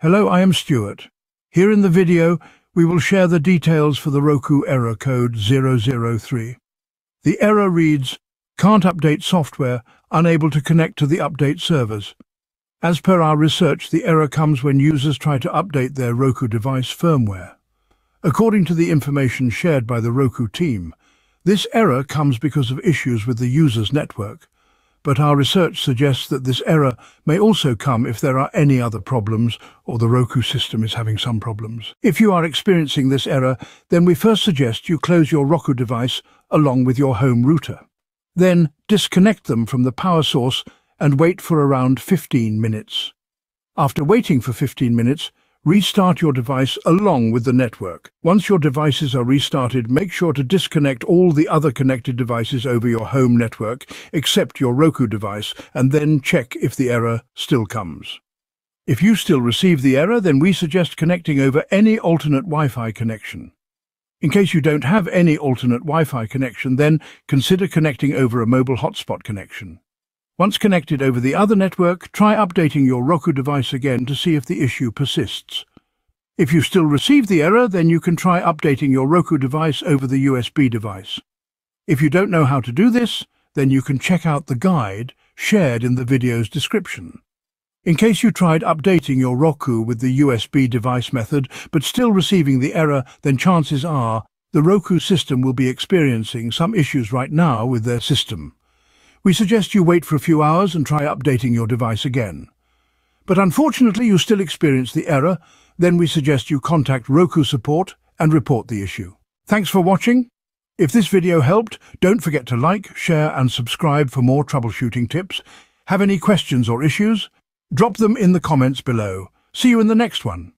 Hello, I am Stuart. Here in the video, we will share the details for the Roku error code 003. The error reads, can't update software, unable to connect to the update servers. As per our research, the error comes when users try to update their Roku device firmware. According to the information shared by the Roku team, this error comes because of issues with the user's network but our research suggests that this error may also come if there are any other problems or the Roku system is having some problems. If you are experiencing this error, then we first suggest you close your Roku device along with your home router. Then disconnect them from the power source and wait for around 15 minutes. After waiting for 15 minutes, Restart your device along with the network. Once your devices are restarted, make sure to disconnect all the other connected devices over your home network, except your Roku device, and then check if the error still comes. If you still receive the error, then we suggest connecting over any alternate Wi-Fi connection. In case you don't have any alternate Wi-Fi connection, then consider connecting over a mobile hotspot connection. Once connected over the other network, try updating your Roku device again to see if the issue persists. If you still receive the error, then you can try updating your Roku device over the USB device. If you don't know how to do this, then you can check out the guide shared in the video's description. In case you tried updating your Roku with the USB device method but still receiving the error, then chances are the Roku system will be experiencing some issues right now with their system. We suggest you wait for a few hours and try updating your device again. But unfortunately you still experience the error, then we suggest you contact Roku support and report the issue. Thanks for watching. If this video helped, don't forget to like, share and subscribe for more troubleshooting tips. Have any questions or issues? Drop them in the comments below. See you in the next one.